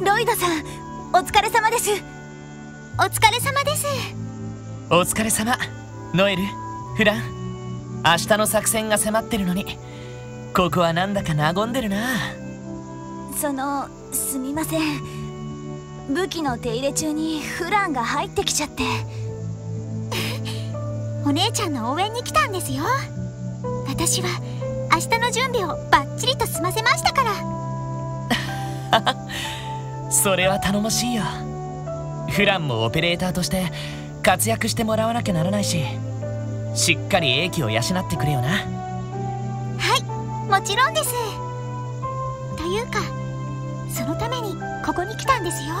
ロイドさんお疲れ様です。お疲れ様です。お疲れ様。ノエルフラン。明日の作戦が迫ってるのに。ここはなんだか和んでるな。そのすみません。武器の手入れ中にフランが入ってきちゃって。お姉ちゃんの応援に来たんですよ。私は明日の準備をバッチリと済ませましたから それは頼もしいよ。フランもオペレーターとして活躍してもらわなきゃならないししっかり英気を養ってくれよな。はいもちろんです。というかそのためにここに来たんですよ。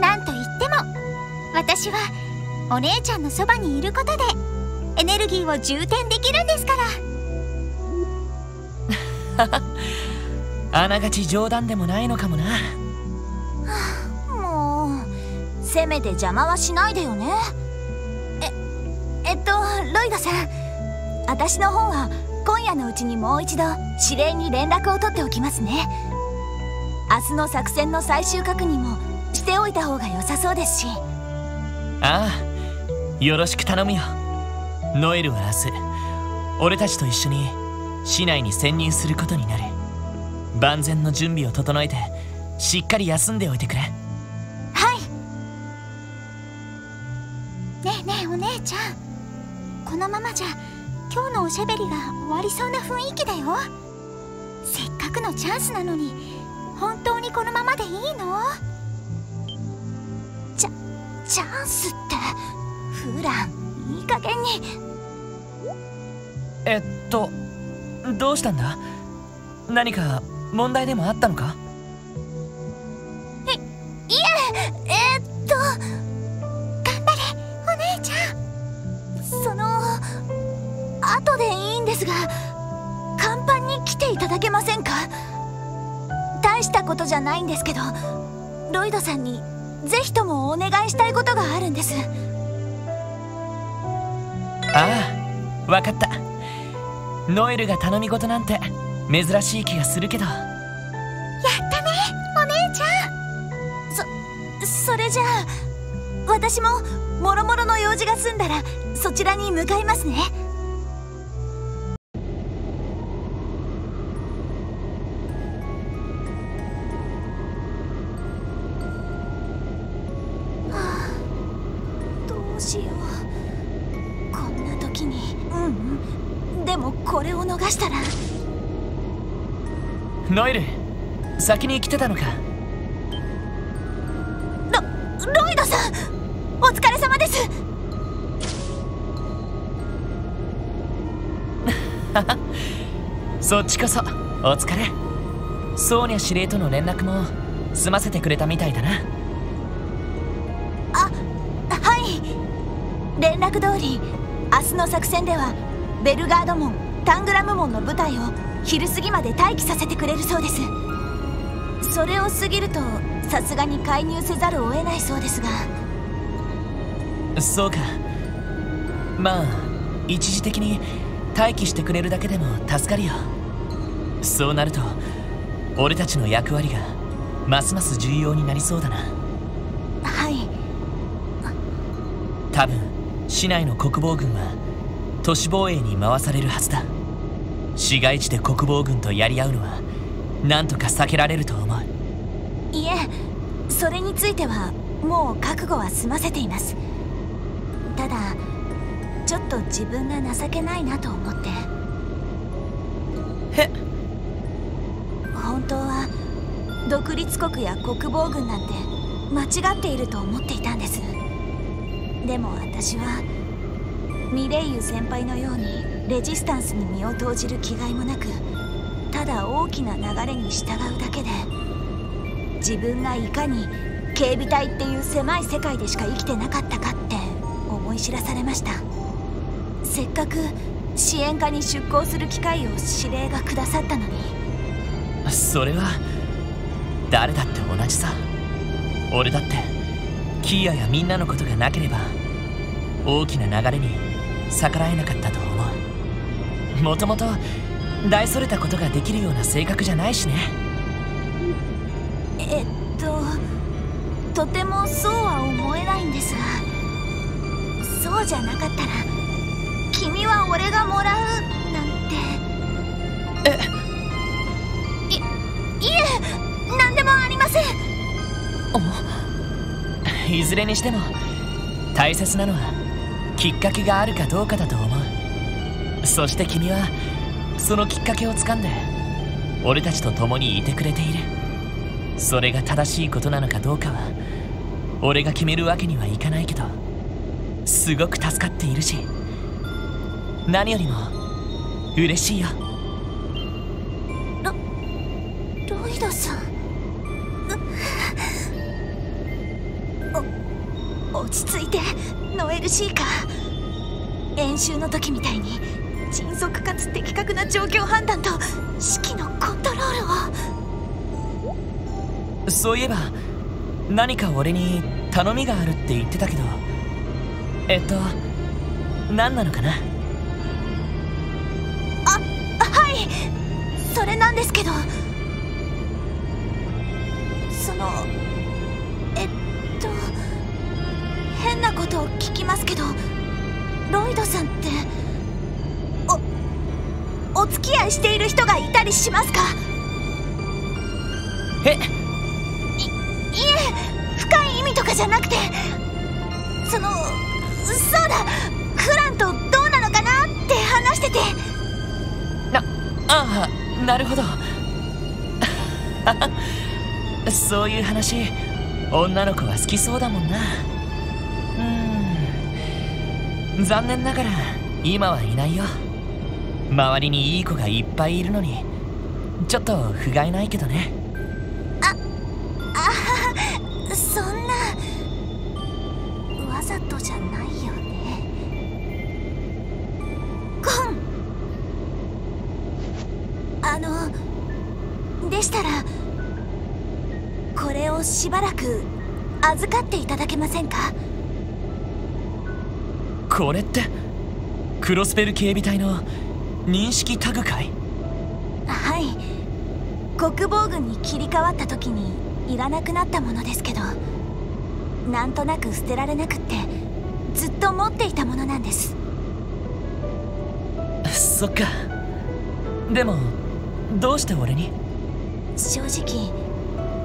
なんといっても私はお姉ちゃんのそばにいることでエネルギーを充填できるんですから。あながち冗談でもないのかもな、せめて邪魔はしないでよね。ええっとロイドさん。私の方は今夜のうちにもう一度指令に連絡を取っておきますね。明日の作戦の最終確認もしておいた方が良さそうですし。ああよろしく頼むよ。ノエルは明日俺たちと一緒に市内に潜入することになる。万全の準備を整えてしっかり休んでおいてくれ。ねえお姉ちゃん。このままじゃ今日のおしゃべりが終わりそうな雰囲気だよ。せっかくのチャンスなのに本当にこのままでいいの？チャチャンスってフランいい加減に。えっとどうしたんだ？何か問題でもあったのか？いいええー、っ来ていただけませんか？大したことじゃないんですけどロイドさんにぜひともお願いしたいことがあるんです。ああ分かった。ノエルが頼み事なんて珍しい気がするけど。やったねお姉ちゃん。そそれじゃあ私ももろもろの用事が済んだらそちらに向かいますねノエル先に来てたのか。ロロイドさんお疲れ様です。そっちこそお疲れ。ソーニャ司令との連絡も済ませてくれたみたいだな。あはい。連絡通り明日の作戦ではベルガード門タングラム門の部隊を昼過ぎまで待機させてくれるそうです。それを過ぎるとさすがに介入せざるを得ないそうですが。そうか。まあ一時的に待機してくれるだけでも助かるよ。そうなると俺たちの役割がますます重要になりそうだな。はい。多分市内の国防軍は都市防衛に回されるはずだ市街地で国防軍とやり合うのはなんとか避けられると思う。いえそれについてはもう覚悟は済ませています。ただちょっと自分が情けないなと思って。へ本当は独立国や国防軍なんて間違っていると思っていたんです。でも私はミレイユ先輩のようにレジスタンスに身を投じる気概もなくただ大きな流れに従うだけで自分がいかに警備隊っていう狭い世界でしか生きてなかったかって思い知らされました。せっかく支援課に出向する機会を指令がくださったのに。それは誰だって同じさ。俺だってキーヤやみんなのことがなければ大きな流れに逆らえなかったと。もともと大それたことができるような性格じゃないしね。えっととてもそうは思えないんですがそうじゃなかったら君は俺がもらうなんて。え？いいえ何でもありません。いずれにしても大切なのはきっかけがあるかどうかだと思うそして君はそのきっかけをつかんで俺たちと共にいてくれている。それが正しいことなのかどうかは俺が決めるわけにはいかないけどすごく助かっているし何よりも嬉しいよ。ロロイドさん？落ち着いてノエルシーカー。演習の時みたいに。迅速かつ的確な状況判断と指揮のコントロールを。そういえば何か俺に頼みがあるって言ってたけどえっと何なのかな？あはい。それなんですけど。そのえっと変なことを聞きますけどロイドさんって付き合いしている人がいたりしますか？え？いいえ深い意味とかじゃなくてそのそうだクランとどうなのかなって話してて。なああなるほど。そういう話女の子は好きそうだもんな。うん。残念ながら今はいないよ周りにいい子がいっぱいいるのにちょっと不甲斐ないけどね。そんなわざとじゃないよね。ゴン。あのでしたらこれをしばらく預かっていただけませんか？これってクロスペル警備隊の認識タグかいはい。国防軍に切り替わった時にいらなくなったものですけどなんとなく捨てられなくってずっと持っていたものなんです。そっか。でもどうして俺に？正直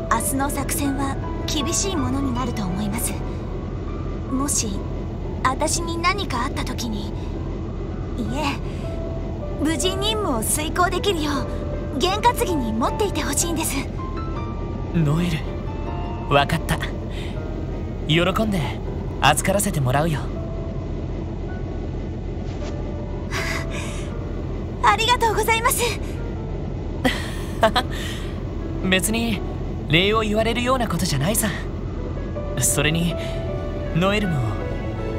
明日の作戦は厳しいものになると思います。もし私に何かあった時にいえ無事任務を遂行できるよう験担ぎに持っていてほしいんです。ノエル分かった。喜んで預からせてもらうよ。ありがとうございます。別に礼を言われるようなことじゃないさ。それにノエルも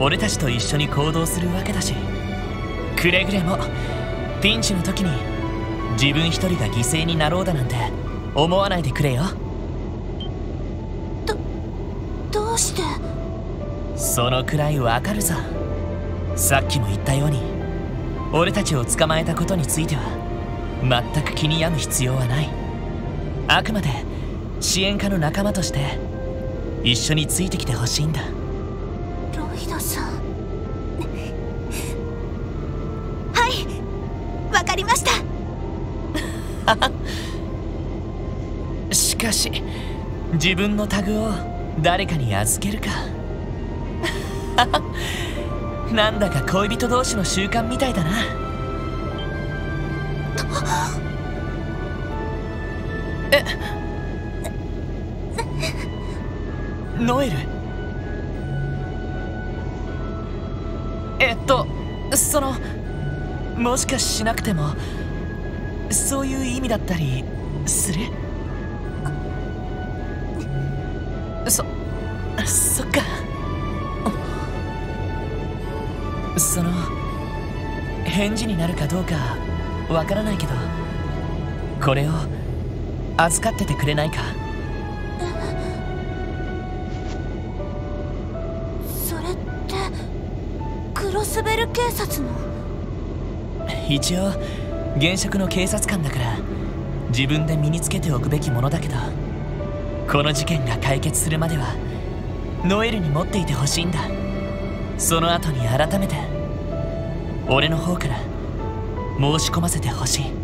俺たちと一緒に行動するわけだしくれぐれもピンチの時に自分一人が犠牲になろうだなんて思わないでくれよ。どうして？そのくらいわかるささっきも言ったように俺たちを捕まえたことについては全く気に病む必要はない。あくまで支援家の仲間として一緒についてきてほしいんだ。ロイドさんしかし自分のタグを誰かに預けるか。なんだか恋人同士の習慣みたいだな。えノエル？えっとそのもしかしなくても。そういう意味だったりする？そそっか。その返事になるかどうかわからないけどこれを預かっててくれないか？それってクロスベル警察の？一応現職の警察官だから自分で身につけておくべきものだけどこの事件が解決するまではノエルに持っていてほしいんだ。その後に改めて俺の方から申し込ませてほしい。